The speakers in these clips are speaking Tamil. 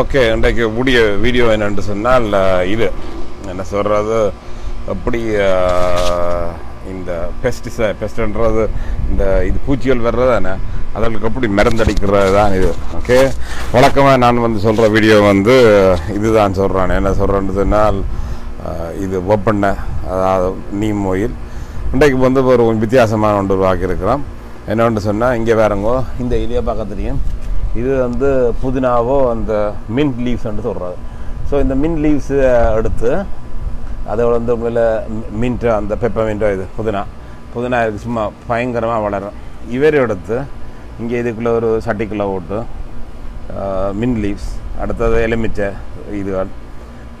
ஓகே இன்றைக்கு கூடிய வீடியோ என்னென்று சொன்னால் இது. என்ன சொல்கிறது எப்படி இந்த பெஸ்டிசை பெஸ்ட்ன்றது இந்த இது பூச்சிகள் வர்றது தானே அதற்கு எப்படி மருந்தடிக்கிறது தான் இது. ஓகே? வழக்கமாக நான் வந்து சொல்கிற வீடியோ வந்து இதுதான் சொல்கிறேன் என்ன சொல்கிறேன்னு சொன்னால் இது ஒப்பெண்ணெய் அதாவது நீம் ஆயில் இன்றைக்கு வந்து ஒரு வித்தியாசமான ஒன்று உருவாக்கியிருக்கிறோம். என்னென்னு சொன்னால் இங்கே வேறங்கோ இந்த இலையை பக்கத்துலேயும் இது வந்து புதினாவோ அந்த மின்ட் லீவ்ஸ்ன்ட்டு சொல்கிறாங்க ஸோ இந்த மின்ட் லீவ்ஸை எடுத்து அதோட வந்து உண்மையில் மின்ட்டு அந்த பெப்பர் மின்ட்டோ இது புதினா. புதினா இதுக்கு சும்மா பயங்கரமாக வளரும். இவர் எடுத்து இங்கே இதுக்குள்ளே ஒரு சட்டிக்குள்ளே போட்டு மின் லீவ்ஸ். அடுத்தது எலுமிச்சை இதுகள்.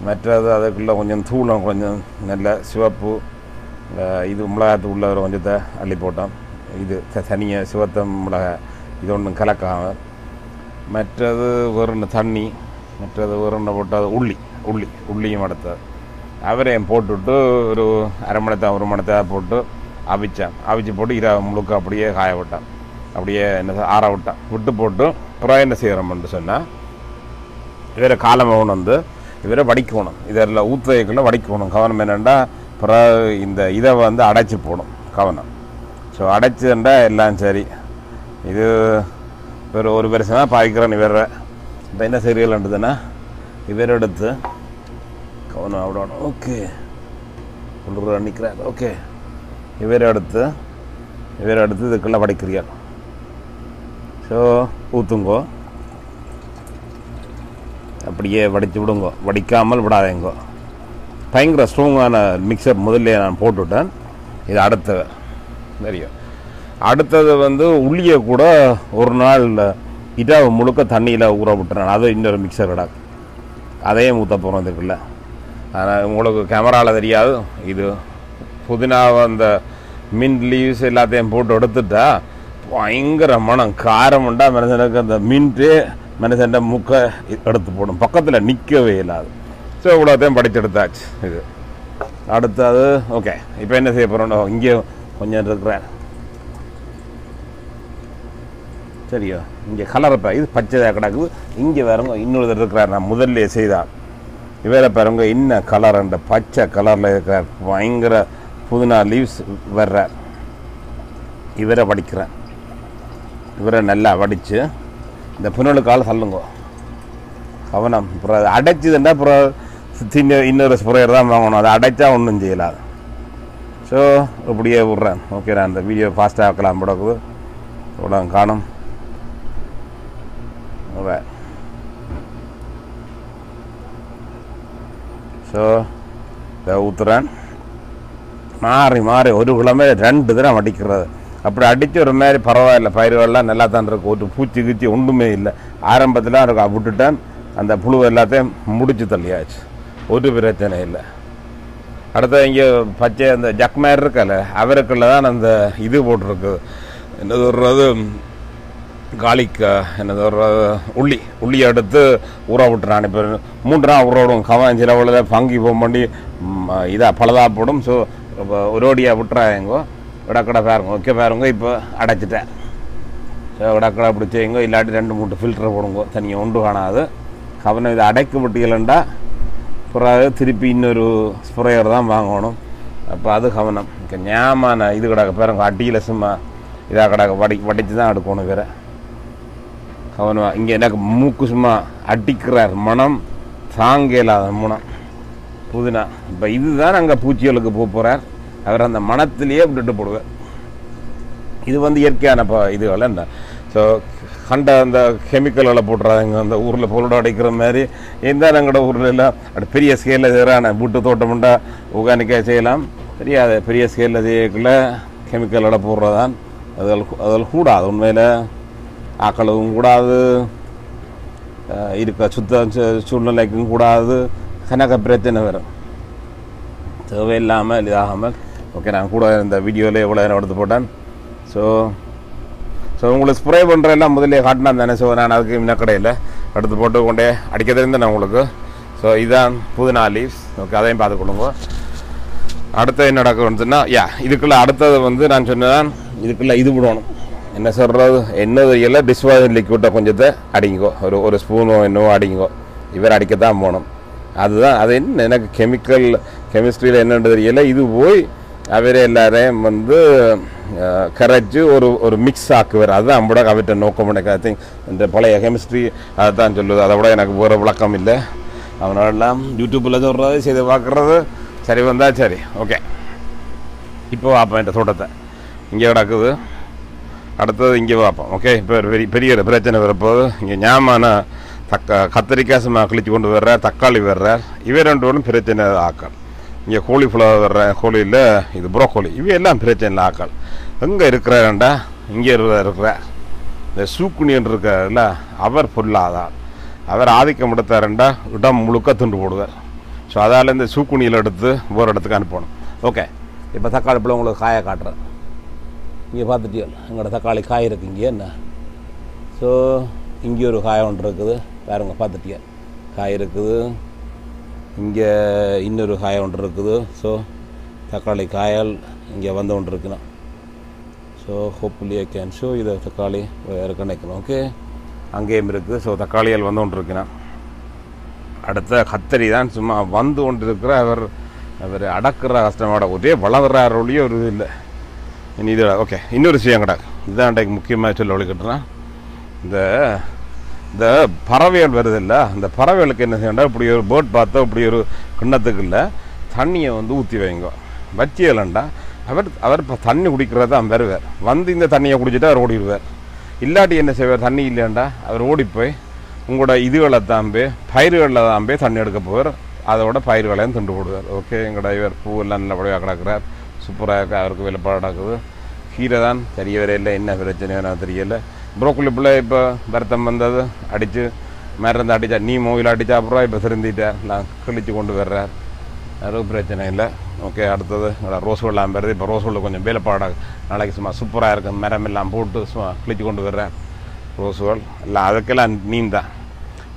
மற்றது அதுக்குள்ளே கொஞ்சம் தூளம் கொஞ்சம் நல்ல சிவப்பு இது மிளகாத்து உள்ள ஒரு கொஞ்சத்தை அள்ளி போட்டோம். இது த- தனியாக சிவத்த மிளகாய். இது ஒன்றும் கலக்காமல் மற்றது வெறும் தண்ணி மற்றது வெறும் போட்டது உள்ளி உள்ளி உள்ளியும் எடுத்தது அவரையும் போட்டுவிட்டு ஒரு அரை மணத்தை ஒரு மணத்தை போட்டு அவிச்சேன். அவிச்சு போட்டு இரவு முழுக்க அப்படியே காய விட்டேன். அப்படியே என்ன ஆற விட்டேன். விட்டு போட்டு அப்புறம் என்ன செய்கிறோம்னு சொன்னால் இவரை காலமகன் வந்து இவரை வடிக்கணும். இதில் ஊத்துவைக்குள்ள வடிக்கணும். கவனம் என்னென்னா பிறகு இந்த இதை வந்து அடைச்சி போடும் கவனம். ஸோ அடைச்சுண்டா எல்லாம் சரி. இது ஒரு ஒரு வருஷமாக பாய்க்கிறேன் இவரை இப்போ என்ன செய்யலன்றதுன்னா இவரெடுத்து கவனம் அவ்வளோ ஓகே உள்ளூர் நிற்கிறார் ஓகே இவரெடுத்து இவரெடுத்து இவரை எடுத்து இதுக்குள்ளே வடிக்கிறீர்கள் ஸோ ஊற்றுங்கோ அப்படியே வடித்து விடுங்கோ. வடிக்காமல் விடாதேங்கோ. பயங்கர ஸ்ட்ராங்கான மிக்சர் முதல்ல நான் போட்டுவிட்டேன் இது அடுத்த தெரியும் அடுத்தது வந்து உள்ளியை கூட ஒரு நாள் இட்டாவை முழுக்க தண்ணியில் ஊற விட்டுறேன். அது இன்னொரு மிக்சர் கிடாது அதையும் ஊற்ற போகிறோம் இதுக்குள்ள. ஆனால் உங்களுக்கு கேமராவில் தெரியாது. இது புதினாவை அந்த மின் லீவ்ஸ் எல்லாத்தையும் போட்டு எடுத்துட்டா பயங்கர மனம். காரமுண்டா மனுஷனுக்கு அந்த மின்ட்டு மனுஷன் முக்கை எடுத்து போடும். பக்கத்தில் நிற்கவே இல்லாது. ஸோ இவ்வளோத்தையும் படித்து எடுத்தாச்சு இது. அடுத்தது ஓகே இப்போ என்ன செய்ய போகிறோம் இங்கே கொஞ்சம் இருக்கிறேன். சரியா? இங்கே கலர் இப்போ இது பச்சைதாக கிடக்குது. இங்கே வேறவங்க இன்னொருத்தர் இருக்கிறார். நான் முதல்ல செய்தார் இவரை பாருங்க என்ன கலர்? அந்த பச்சை கலரில் இருக்கிறார். பயங்கர புதினா லீவ்ஸ் வர்றார். இவரை வடிக்கிறேன். இவரை நல்லா வடித்து இந்த புனலுக்கால் சொல்லுங்க கவனம். அப்புறம் அது அடைச்சதுண்டா அப்புறம் சின்ன இன்னொரு ஸ்ப்ரேயர் தான் வாங்கணும். அதை அடைச்சா ஒன்றும் செய்யலாது ஸோ இப்படியே விட்றேன். ஓகே நான் அந்த வீடியோ ஃபாஸ்ட்டாக ஆக்கலாம் முடக்குது உடம்பு காணும். ஸோ இதை ஊற்றுறேன் மாறி மாறி ஒரு கிழமை ரெண்டு தினம் அடிக்கிறது அப்படி அடித்து ஒரு மாதிரி பரவாயில்ல. பயிர்கள்லாம் நல்லா தான் இருக்கும் ஒரு பூச்சி கீச்சி ஒன்றுமே இல்லை. ஆரம்பத்தில் இருக்கும் விட்டுட்டேன். அந்த புழு எல்லாத்தையும் முடிச்சு தள்ளியாச்சு. ஒரு பிரச்சனை இல்லை. அடுத்தது இங்கே பச்சை அந்த ஜக்மேர் இருக்கல அவருக்குள்ள தான் அந்த இது போட்டிருக்கு. என்னது ஒரு காலிக்கு காலிக் என்னது ஒரு உள்ளி உள்ளியை எடுத்து ஊற விட்டுறான். இப்போ மூன்று நாள் ஊற விடும் கவன் சில பங்கி போக பண்ணி இதாக பழுதாக போடும் ஸோ இப்போ ஒரோடியாக விட்டுறாங்க விடக்கடை பாருங்க ஓகே பாருங்க இப்போ அடைச்சிட்டேன். ஸோ விடக்கடை அப்படி செய்யுங்க இல்லாட்டி ரெண்டு மூணு ஃபில்டர் போடுங்க தனியாக ஒன்று காணாது. கவனம் இதை அடைக்க விட்டீங்களா பிறகு திருப்பி இன்னொரு ஸ்ப்ரேயர் தான் வாங்கணும். அப்போ அது கவனம். இங்கே இது கிடக்க பாருங்க அடியில் சும்மா இதாக கிடக்க வடி வடித்து தான் எடுக்கணும் வேறு கவனமா இங்கே எனக்கு மூக்கு சும்மா அடிக்கிறார் மனம் தாங்க இல்லாத மனம். புதினா. இப்போ இதுதான் அங்கே பூச்சிகளுக்கு போக போகிறார் அவர் அந்த மனத்திலேயே விட்டுட்டு போடுவார். இது வந்து இயற்கையான ப இதுகள் என்ன? ஸோ கண்ட அந்த கெமிக்கல்களை போட்டுறாங்க அந்த ஊரில் பொருளை அடைக்கிற மாதிரி இருந்தால் எங்களோட ஊரில் எல்லாம். அப்படி பெரிய ஸ்கேலில் செய்கிறான வீட்டு தோட்டமுண்டா ஒர்கானிக்காக செய்யலாம். தெரியாது. பெரிய ஸ்கேலில் செய்யக்குள்ள கெமிக்கல்களை போடுறதான் அதில் அதில் கூடாது உண்மையில். ஆக்களவும் கூடாது இருக்க சுத்த சூழ்நிலைக்கும் கூடாது. கணக்க பிரச்சனை வரும் தேவையில்லாமல் இதாகாமல் ஓகே நான் கூட இந்த வீடியோவில் எவ்வளோ நேரம் எடுத்து போட்டேன். ஸோ ஸோ உங்களுக்கு ஸ்ப்ரே பண்ணுற எல்லாம் முதல்ல காட்டினா தானே. ஸோ நான் அதுக்கு இன்னும் கடையில் எடுத்து போட்டு கொண்டே அடிக்க தெரிந்தேன் உங்களுக்கு. ஸோ இதுதான் புதினா லீவ்ஸ் ஓகே அதையும் பார்த்து கொடுங்க அடுத்து என்ன நடக்கும்னு யா இதுக்குள்ளே அடுத்தது வந்து நான் சொன்னதான் இதுக்குள்ளே இது விடணும் என்ன சொல்கிறது என்ன எல்லாம் டிஷ்வாஷர் லிக்விட்டை கொஞ்சத்தை அடிங்கோ. ஒரு ஒரு ஸ்பூனோ என்னவோ அடிங்கோ. இவர் அடிக்கத்தான் போகணும். அதுதான் அது என்ன? எனக்கு கெமிக்கல் கெமிஸ்ட்ரியில் என்னன்னு தெரியல. இது போய் அவரே எல்லாரையும் வந்து கரைச்சி ஒரு ஒரு மிக்ஸ் ஆக்குவார். அதுதான் நம்மளோட அவர்கிட்ட நோக்கம். எனக்கு ஐ திங்க் இந்த பழைய கெமிஸ்ட்ரி அதுதான் சொல்லுது. அதை விட எனக்கு வேறு விளக்கம் இல்லை. அவனெல்லாம் யூடியூப்பில் சொல்கிறது செய்து பார்க்குறது. சரி வந்தால் சரி. ஓகே இப்போ அப்போ இந்த தோட்டத்தை. இங்கே கிடக்குது. அடுத்தது இங்கே பார்ப்போம். ஓகே இப்போ பெரிய பெரிய ஒரு பிரச்சனை வரப்போது இங்கே ஞாபகம் தக்க கத்திரிக்காய் சும்மா கிழிச்சு கொண்டு வர்றார் தக்காளி வர்றார். இவை ரெண்டு ஒன்றும் பிரச்சனை ஆக்கள். இங்கே கோழி ஃப்ளவர் வர்ற கோழியில் இது புரோக்கோலி இவை எல்லாம் பிரச்சனை ஆக்கள். எங்கே இருக்கிறாரண்டா இங்கே இருக்கிற இந்த சூக்குனியன் இருக்கிறார்ல அவர் பொல்லாதார் அவர் ஆதிக்கம் எடுத்தாருண்டா இடம் முழுக்க துண்டு போடுவார். ஸோ அதால் இந்த சூக்குனியில் எடுத்து ஒரு இடத்துக்கு அனுப்பணும். ஓகே இப்போ தக்காளி பிள்ளை உங்களுக்கு காய காட்டுறேன். இங்கே பார்த்துட்டியோ எங்களோட தக்காளி காய் இருக்குது இங்கே என்ன? ஸோ இங்கே ஒரு காய் ஒன்று இருக்குது. பாருங்க பார்த்துட்டியா. காய் இருக்குது. இங்கே இன்னொரு காய் ஒன்று இருக்குது. ஸோ தக்காளி காயால் இங்கே வந்து ஒன்று இருக்குண்ணா so hopefully I can show இதை தக்காளி வேறு கணக்கணும் ஓகே அங்கேயும் இருக்குது ஸோ தக்காளியால் வந்து ஒன்று இருக்குண்ணா அடுத்த கத்தரி தான் சும்மா வந்து கொண்டு இருக்கிற அவர் அவர் அடக்குற கஷ்டமாட ஒரே வளர்றாரு ஒழிய ஒரு இது இல்லை. இனி இது ஓகே இன்னொரு விஷயம் கடை இதுதான் அன்றைக்கு முக்கியமாக சொல்ல ஒழிக்கிட்டுனா இந்த இந்த பறவைகள் வருது இல்லை அந்த பறவைகளுக்கு என்ன செய்யண்டா இப்படி ஒரு போட் பார்த்தா இப்படி ஒரு கிண்ணத்துக்கு இல்லை தண்ணியை வந்து ஊற்றி வைங்க. வச்சியலண்டா. அவர் அவர் இப்போ தண்ணி குடிக்கிறது தான் வருவார். வந்து இந்த தண்ணியை குடிச்சிட்டு அவர் ஓடிடுவார். இல்லாட்டி என்ன செய்வார்? தண்ணி இல்லையாண்டா? அவர் ஓடி போய் உங்களோட இதுகளை தாம்பே பயிர்களில் தான் போய் தண்ணி எடுக்க போவார். அதோட பயிர்களையும் திண்டு போடுவார். ஓகே எங்கள் இவர் பூ எல்லாம் நல்லபடியாக கிடக்கிறார். சூப்பராக அவருக்கு வெளிப்பாடு நடக்குது கீரை தான் தெரிய வரையில என்ன பிரச்சனையோ நான் தெரியல. புரோக்கோலி பிள்ளை இப்போ வருத்தம் வந்தது அடித்து மருந்து அடித்தா நீ மூவில் அடித்தா அப்புறம் இப்போ திருந்திட்டார் நான் கிழிச்சு கொண்டு வர்றார். அதுவும் பிரச்சனை இல்லை. ஓகே அடுத்தது எங்களோட ரோஸ் வெள்ளம் வருது இப்போ ரோஸ் வெள்ள கொஞ்சம் வேலைப்பாடாக நாளைக்கு சும்மா சூப்பராக இருக்கும் மரம் எல்லாம் போட்டு சும்மா கிழிச்சு கொண்டு வர்றேன் ரோஸ்கள் எல்லாம் அதுக்கெல்லாம் மீன் தான்.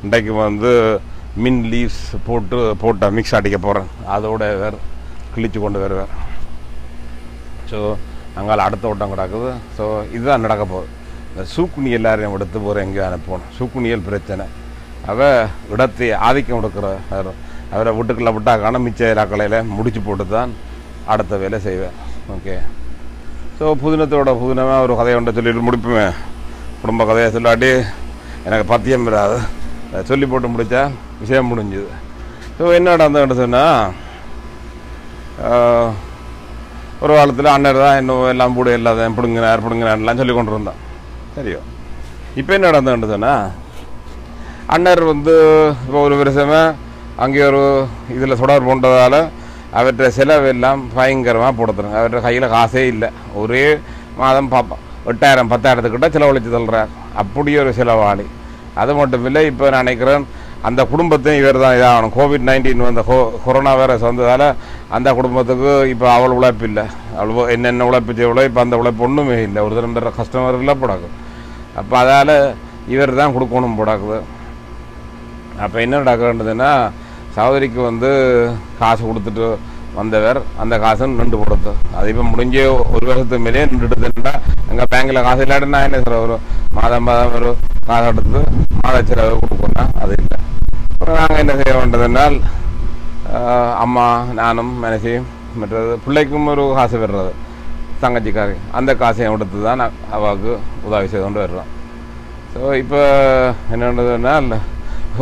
இன்றைக்கு வந்து மின் லீவ்ஸ் போட்டு போட்ட மிக்ஸ் அடிக்க போகிறேன் அதோட வேறு கிழிச்சு கொண்டு வருவார். ஸோ அங்கால அடுத்த ஓட்டம் கிடக்குது. ஸோ இதுதான் நடக்க போகுது. இந்த சூக்குனி எல்லாரையும் எடுத்து போகிற எங்கேயோ அனுப்பணும் சூக்குனியல் பிரச்சனை. அவ இடத்தை ஆதிக்கம் கொடுக்குற அவரை வீட்டுக்குள்ளே விட்டாக்கான மிச்ச இலாக்கலையில் முடிச்சு போட்டு தான் அடுத்த வேலை செய்வேன். ஓகே. ஸோ புதினத்தோட புதினமாக ஒரு கதையை ஒன்றை சொல்லிட்டு முடிப்புவேன் குடும்ப கதையை சொல்லாட்டி எனக்கு பத்தியம் வராது. சொல்லி போட்டு முடித்தா விஷயம் முடிஞ்சுது. ஸோ என்ன நடந்ததுன்னு சொன்னால் ஒரு காலத்தில் அண்ணர் தான் இன்னும் எல்லாம் போடு இல்லாத பிடுங்கினார் பிடுங்கினார்லாம் சொல்லி கொண்டு இருந்தான் சரியோ? இப்போ என்ன நடந்ததுன்னு சொன்னால் அண்ணர் வந்து இப்போ ஒரு வருஷமே அங்கே ஒரு இதில் தொடர் போன்றதால் அவற்றை செலவெல்லாம் பயங்கரமாக போடுத்துறாங்க. அவற்றை கையில் காசே இல்லை. ஒரே மாதம் பார்ப்போம் எட்டாயிரம் பத்தாயிரத்துக்கிட்ட செலவழித்து தள்ளுறார். அப்படி ஒரு செலவாளி. அது மட்டும் இல்லை இப்போ நான் நினைக்கிறேன் அந்த குடும்பத்தையும் இவர் தான் இதாகணும். கோவிட் நைன்டீன் வந்த கோ கொரோனா வைரஸ் வந்ததால் அந்த குடும்பத்துக்கு இப்போ அவள் உழைப்பு இல்லை அவ்வளோ என்னென்ன உழைப்பு செய்வளோ இப்போ அந்த உழைப்பு ஒன்றுமே இல்லை. ஒரு தரம் கஸ்டமர் இல்லை போடாது அப்போ அதால் இவர் தான் கொடுக்கணும் போடாக்குது அப்போ என்ன நடக்கிறதுன்னா சகோதரிக்கு வந்து காசு கொடுத்துட்டு வந்தவர் அந்த காசை நின்று கொடுத்து அது இப்போ முடிஞ்ச ஒரு வருஷத்துக்கு மேலே நின்றுடுதுன்னா எங்கள் பேங்கில் காசு இல்லாட்டினா என்ன சார் ஒரு மாதம் மாதம் ஒரு காசு எடுத்து மாத செலவு கொடுக்கணும் அது இல்லை. நாங்கள் என்ன செய்ய வேண்டதுனால் அம்மா நானும் மனசையும் மற்றது பிள்ளைக்கும் ஒரு காசு விடுறது. தங்கச்சிக்காரி அந்த காசையும் கொடுத்து தான் நான் அவாவுக்கு உதவி செய்து கொண்டு வர்றோம் ஸோ இப்போ என்னன்றதுன்னா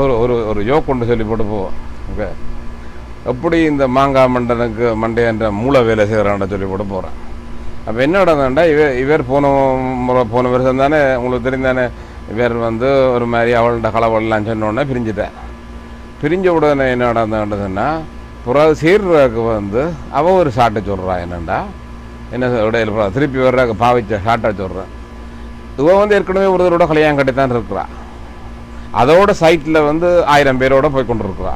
ஒரு ஒரு ஒரு யோக் கொண்டு சொல்லி போட்டு போவோம். ஓகே எப்படி இந்த மாங்காய் மண்டனுக்கு மண்டையன்ற மூளை வேலை செய்கிறான்னு சொல்லி போட்டு போகிறேன் அப்போ என்ன நடந்தாண்டா இவர் இவர் போன முறை போன வருஷம் தானே உங்களுக்கு தெரிந்தானே இவர் வந்து ஒரு மாதிரி அவள்கிட்ட கலவலாம் சொன்னோடனே பிரிஞ்சுட்டேன். பிரிஞ்ச உடனே என்ன நடந்ததுன்னா புறாது சேர்றதுக்கு வந்து அவள் ஒரு சாட்டை சொல்கிறான் என்னண்டா? என்ன சொ- இடையில புறா திருப்பி வர்றாக்கு பாவிச்ச சாட்டை சொல்கிறேன் இவன் வந்து ஏற்கனவே ஒருத்தரோட கல்யாணம் கட்டித்தான் இருக்கிறான் அதோட சைட்டில் வந்து ஆயிரம் பேரோட போய் கொண்டு இருக்கிறா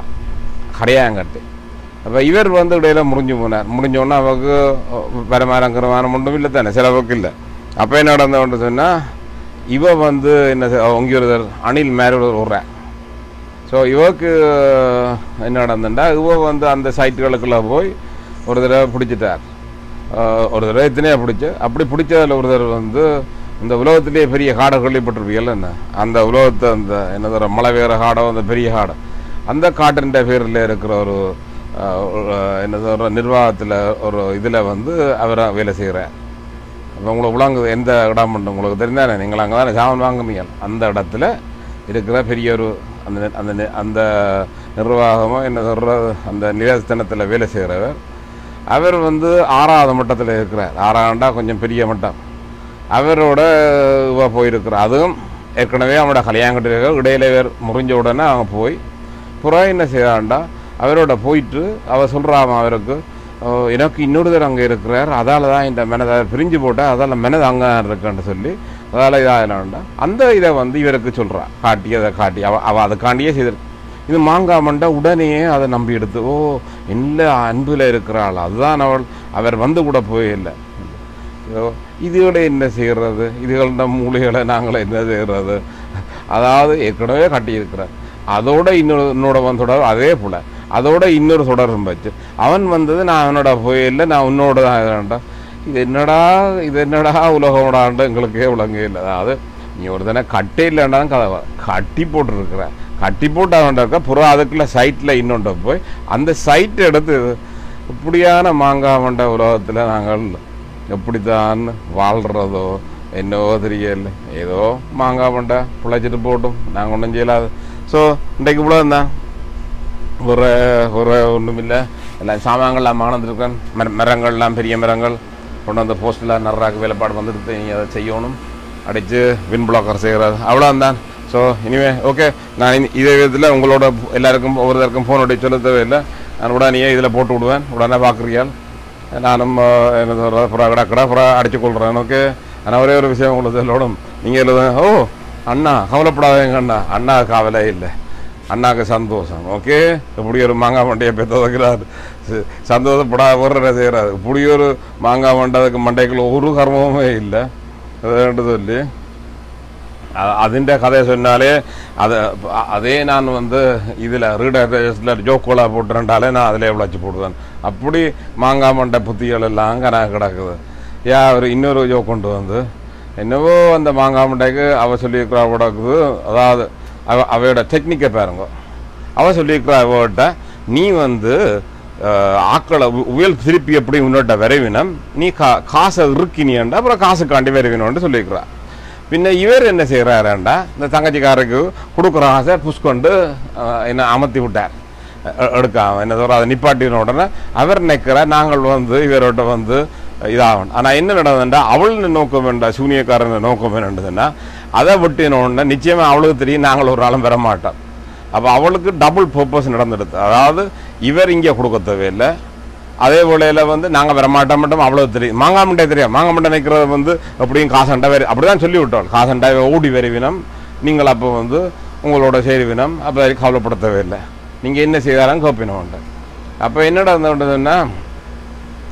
கடையாங்கட்டு அப்போ இவர் வந்து இடையில முடிஞ்சு போனார். முடிஞ்சோடனே அவருக்கு வருமானம் கருமானம் ஒன்றும் இல்லை தானே செலவுக்கு இல்லை. அப்போ என்ன நடந்தவன்ட்டு சொன்னால் இவ வந்து என்ன செ- ஒருத்தர் அணில் மேரோட விடுறேன் ஸோ இவக்கு என்ன நடந்துட்டா இவ வந்து அந்த சைட்டுகளுக்குள்ளே போய் ஒரு தடவை பிடிச்சிட்டார். ஒரு தடவை எத்தனையோ பிடிச்சி அப்படி பிடிச்சதில் ஒரு தடவை வந்து இந்த உலகத்திலேயே பெரிய காடை கேள்விப்பட்டிருப்பீங்கல்ல என்ன? அந்த உலகத்தை அந்த என்ன தர மலை வேற காடை அந்த பெரிய காடை. அந்த காட்டின் பேரில் இருக்கிற ஒரு ஒரு, என்ன சொல்கிற நிர்வாகத்தில் ஒரு இதில் வந்து அவரை வேலை செய்கிறார் இப்போ உங்களுக்கு விளங்குது எந்த இடம் உங்களுக்கு தெரிந்தானே? நீங்கள் அங்கே தானே சாமான் வாங்குறீங்க அந்த இடத்துல இருக்கிற பெரிய ஒரு அந்த அந்த அந்த நிர்வாகமோ என்ன சொல்கிற அந்த நிலத்தனத்தில் வேலை செய்கிறவர் அவர் வந்து ஆறாவது மட்டத்தில் இருக்கிறார். ஆறாண்டா கொஞ்சம் பெரிய மட்டம். அவரோட இவ போயிருக்கிறார். அதுவும் ஏற்கனவே அவனோட கல்யாணம் கட்டிருக்க இடையில இவர் முறிஞ்ச உடனே அவன் போய் புறா என்ன செய்கிறாண்டா அவரோட போயிட்டு அவர் சொல்றாம அவருக்கு எனக்கு இன்னொருத்தர் அங்கே இருக்கிறார். அதால் தான் இந்த மெனதை பிரிஞ்சு போட்டால் அதால் மெனது அங்கே இருக்குன்னு சொல்லி அதால இதாகலாம்டா அந்த இதை வந்து இவருக்கு சொல்றா. காட்டி அதை காட்டி அவ அவள் அதுக்காண்டியே செய்து இது மாங்காய் மண்டை உடனே அதை நம்பி எடுத்து ஓ இல்லை அன்புல இருக்கிறாள்? அதுதான் அவள். அவர் வந்து கூட போயில்லை இதுகளை என்ன செய்கிறது இதுகளோட மூலிகளை நாங்கள் என்ன செய்கிறது அதாவது ஏற்கனவே கட்டியிருக்கிறார். அதோட இன்னொரு இன்னோட வந்து தொடர் அதே போல. அதோட இன்னொரு தொடரும் வச்சு அவன் வந்தது நான் அவனோட போயில்லை நான் உன்னோட தான் வேண்டாம் இது என்னடா இது என்னடா உலகோடாண்டு எங்களுக்கே விளங்க இல்லை அதாவது நீ ஒரு தானே கட்டே இல்லைன்றாலும் கதை கட்டி போட்டுருக்குற கட்டி போட்டு அவன்கிட்ட இருக்க புறம் அதுக்குள்ள சைட்டில் இன்னொன்று போய் அந்த சைட் எடுத்து இப்படியான மாங்காய் மண்ட உலகத்தில் நாங்கள் எப்படித்தான் வாழ்கிறதோ என்னவோ தெரியல ஏதோ மாங்காய் மண்டை பிழைச்சிட்டு போட்டும் நாங்கள் ஒன்றும் செய்யலாது ஸோ இன்றைக்கு இவ்வளோ தான் ஒரு ஒரு ஒன்றுமில்லை எல்லாம் சாமான்கள்லாம் வாங்கிருக்கேன் மர மரங்கள்லாம் பெரிய மரங்கள் கொண்டு வந்து போஸ்டில் நர்றாக்கு வேலைப்பாடு வந்துட்டு நீங்கள் அதை செய்யணும். அடித்து வின் பிளாக்கர் செய்கிறது அவ்வளோதான் ஸோ இனிமே ஓகே நான் இதே விதத்தில் உங்களோட எல்லாருக்கும் ஒவ்வொருத்தருக்கும் ஃபோன் அடி சொல்ல தேவையில்லை. நான் உடனே இதில் போட்டு விடுவேன். உடனே பார்க்குறீர்கள் நானும் என்ன சொல்கிறது புறா கடா கடா அப்புறம் அடித்து கொள்கிறேன் ஓகே ஆனால் ஒரே ஒரு விஷயம் உங்களுக்கு சொல்லணும். நீங்கள் எழுத ஓ அண்ணா கவலைப்படாதீங்க அண்ணா. அண்ணா கவலை இல்லை. அண்ணாக்கு சந்தோஷம். ஓகே இப்படி ஒரு மாங்காய் மண்டையை பெற்றதுக்கிறார் சந்தோஷப்படா ஒரு செய்கிறார் இப்படி ஒரு மாங்காய் மண்டை அதுக்கு மண்டைக்குள்ள ஒரு கர்மமே இல்லை அதுன்னு சொல்லி அ- അതിൻ്റെ கதையை சொன்னாலே அது அ- அதே நான் வந்து இதில் ரீடர்ஸில் ஜோக்கோலா போட்டுருந்தாலே நான் அதிலே விளைச்சி போடுவேன் அப்படி மாங்காய் மண்டை புத்திகள் எல்லாம் கணா கிடக்குது யா அவர் இன்னொரு ஜோக் கொண்டு வந்து என்னவோ அந்த மாங்காய் மண்டைக்கு அவ சொல்லியிருக்கிறா கிடக்குது அதாவது அவ அவையோட டெக்னிக்கை பாருங்க அவ சொல்லியிருக்கிறா அவட்ட நீ வந்து அஹ், ஆக்களை உயல் திருப்பி எப்படி உன்னோட விரைவினம்? நீ கா காசை இறுக்கினியண்டா அப்புறம் காசுக்காண்டி விரைவினோன்னு சொல்லியிருக்கிறா பின்ன இவர் என்ன செய்கிறாருண்டா இந்த தங்கச்சிக்காரருக்கு கொடுக்குற ஆசை புஷ்கொண்டு அஹ், என்ன அமர்த்தி விட்டார். எடுக்காம என்ன சொல்கிற அதை நிப்பாட்டின உடனே அவர் நிற்கிற நாங்கள் வந்து இவரோட வந்து இதாகணும். ஆனால் என்ன நடந்ததுண்டா? அவள் நோக்கம் வேண்டாம் சூனியக்காரன் நோக்கம் வேண்டதுன்னா அதை விட்டின உடனே அவளுக்கு தெரியும் நாங்கள் ஒரு ஆளும் பெற மாட்டோம் அப்போ அவளுக்கு டபுள் பர்பஸ் நடந்துடுது. அதாவது இவர் இங்கே கொடுக்க தேவையில்லை. அதே போலையில் வந்து நாங்கள் வர மாட்டோம் மட்டும் அவ்வளோ தெரியும். மாங்காய் தெரியும். மாங்காமண்டை நிற்கிறது வந்து எப்படியும் காசண்டா வேறு அப்படிதான் சொல்லி விட்டோம் காசண்டா ஓடி வருவினம் நீங்கள் அப்போ வந்து உங்களோட செய்வினம் அப்போ கவலைப்பட தேவையில்லை. நீங்கள் என்ன செய்தாலும் கோப்பினம் அப்போ என்ன நடந்ததுன்னா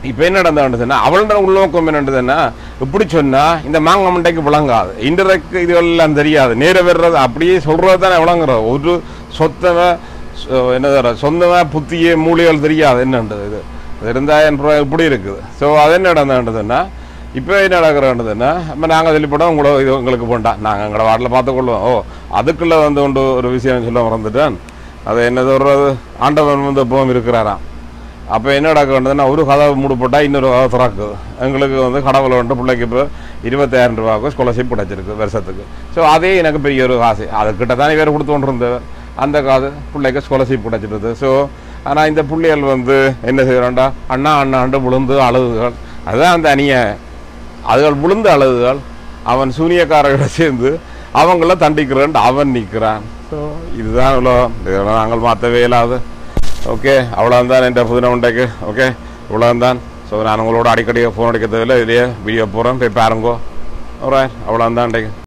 இப்போ என்ன நடந்ததுன்னா அவளோட உள்நோக்கம் என்னன்றதுன்னா இப்படி சொன்னால் இந்த மாங்காய் மண்டைக்கு விளங்காது. இன்டர்நெட் இதுவெல்லாம் தெரியாது. நேர வர்றது அப்படியே சொல்கிறது தானே விளங்குறது. ஒரு சொத்தை என்ன சொல்றது, சொந்தமாக புத்திய மூலிகள் தெரியாது. என்னன்றது இது? இது என் இப்படி இருக்குது. ஸோ அது என்ன நடந்ததுன்னா இப்போ என்ன நடக்கிறதுன்னா நம்ம நாங்கள் வெளிப்படம் உங்களோட இது உங்களுக்கு போண்டா. நாங்கள் எங்களோட வாட்டில் பார்த்துக்கொள்வோம். ஓ அதுக்குள்ளே வந்து கொண்டு ஒரு விஷயம் சொல்ல மறந்துட்டேன். அது என்ன சொல்கிறது ஆண்டவன் வந்து எப்பவும் இருக்கிறாராம். அப்போ என்ன நடக்க வேண்டியதுன்னா ஒரு கதவை மூடுபட்டால் இன்னொரு கதவை திறக்குது எங்களுக்கு வந்து கடவுளை வந்துட்டு பிள்ளைக்கு இப்போ இருபத்தாயிரம் ரூபாவுக்கு ஸ்காலர்ஷிப் கிடச்சிருக்கு வருஷத்துக்கு. ஸோ அதே எனக்கு பெரிய ஒரு ஆசை. அதுக்கிட்ட தானே வேறு கொடுத்து கொண்டிருந்தவர் அந்த காது பிள்ளைக்கு ஸ்காலர்ஷிப் கிடச்சிருது ஸோ ஆனால் இந்த பிள்ளைகள் வந்து என்ன செய்கிறான்டா அண்ணா அண்ணாண்டு விழுந்து அழுகுகள். அதுதான் அந்த அணியை. அதுகள் விழுந்து அழுகுகள். அவன் சூனியக்காரர்களை சேர்ந்து அவங்கள தண்டிக்கிறேன் அவன் நிற்கிறான். ஸோ இதுதான் இவ்வளோ. இதெல்லாம் நாங்கள் மாற்றவே இல்லாது ஓகே அவ்வளோதான் என் புதின உண்டைக்கு. ஓகே இவ்வளோதான் ஸோ நான் உங்களோட அடிக்கடி ஃபோன் அடிக்க தேவையில்லை. இதுலேயே வீடியோ போகிறேன் போய் பாருங்கோ. ஒரு அவ்வளோதான் இன்றைக்கு